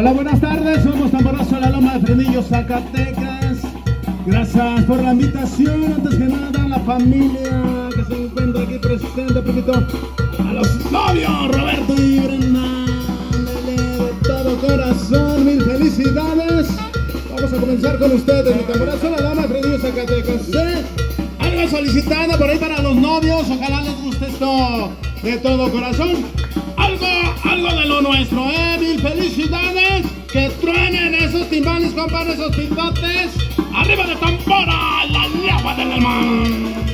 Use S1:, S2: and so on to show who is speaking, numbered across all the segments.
S1: Hola, buenas tardes. Somos Tamborazo La Loma de Frenillo, Zacatecas. Gracias por la invitación. Antes que nada, la familia que se encuentra aquí presente, poquito a los novios, Roberto y Brenda. De todo corazón, mil felicidades. Vamos a comenzar con ustedes. Mi Tamborazo La Loma de Frenillo, Zacatecas. ¿Sí? Algo solicitado por ahí para los novios. Ojalá les guste esto de todo corazón. Algo, de lo nuestro, ¿eh? Felicidades. Que truenen esos timbales, compadre, esos pitotes. Arriba de tambora, la agua del alma.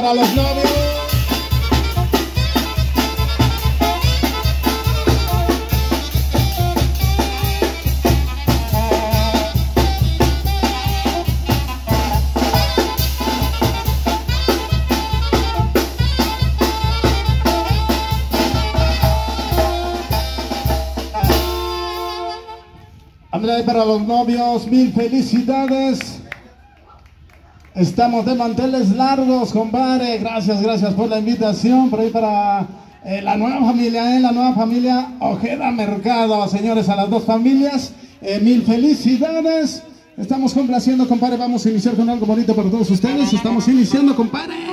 S1: Para los novios. Ándale para los novios, mil felicidades. Estamos de manteles largos, compadre. Gracias, gracias por la invitación. Por ahí para eh, la nueva familia, eh, la nueva familia Ojeda Mercado. Señores, a las dos familias, eh, mil felicidades. Estamos complaciendo, compadre. Vamos a iniciar con algo bonito para todos ustedes. Estamos iniciando, compadre.